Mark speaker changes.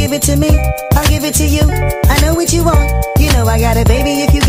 Speaker 1: give it to me, I'll give it to you. I know what you want. You know I got it, baby. If you